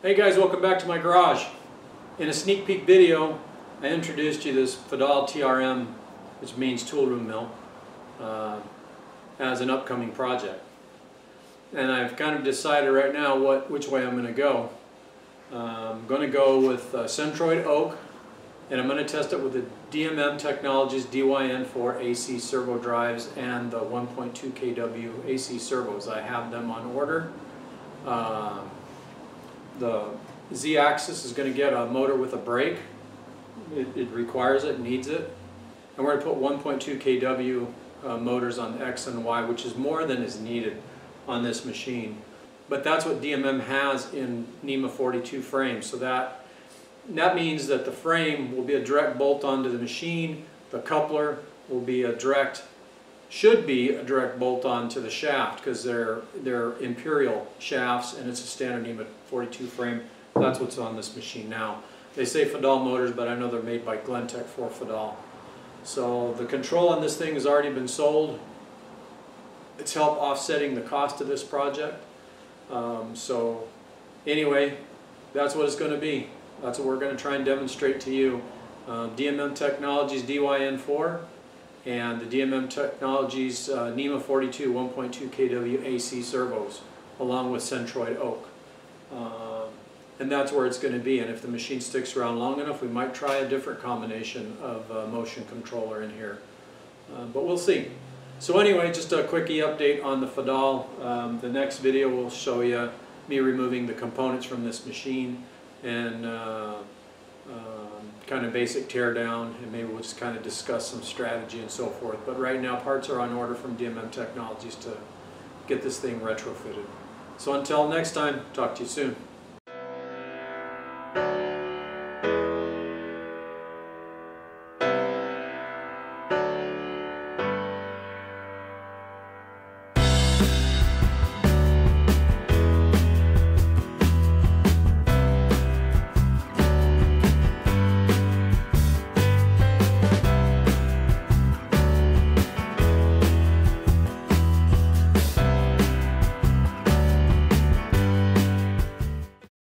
Hey guys, welcome back to my garage. In a sneak peek video, I introduced you this Fadal TRM, which means tool room mill, uh, as an upcoming project. And I've kind of decided right now what which way I'm going to go. Uh, I'm going to go with uh, Centroid Oak, and I'm going to test it with the DMM Technologies DYN4 AC servo drives and the 1.2 kW AC servos. I have them on order. The Z-axis is going to get a motor with a brake. It, it requires it, needs it. And we're going to put 1.2 kW uh, motors on X and Y, which is more than is needed on this machine. But that's what DMM has in NEMA 42 frames. So that, that means that the frame will be a direct bolt onto the machine. The coupler will be a direct, should be a direct bolt on to the shaft because they're, they're imperial shafts and it's a standard NEMA 42 frame. That's what's on this machine now. They say Fadal motors, but I know they're made by Glentek for Fadal. So the control on this thing has already been sold. It's helped offsetting the cost of this project. Um, so anyway, that's what it's going to be. That's what we're going to try and demonstrate to you. Uh, DMM Technologies DYN4 and the DMM Technologies uh, NEMA 42 1.2 kW AC servos along with Centroid Oak. Uh, and that's where it's going to be and if the machine sticks around long enough we might try a different combination of uh, motion controller in here. Uh, but we'll see. So anyway, just a quickie update on the Fadal. Um, the next video will show you me removing the components from this machine and uh, um, kind of basic teardown, and maybe we'll just kind of discuss some strategy and so forth. But right now parts are on order from DMM Technologies to get this thing retrofitted. So until next time, talk to you soon.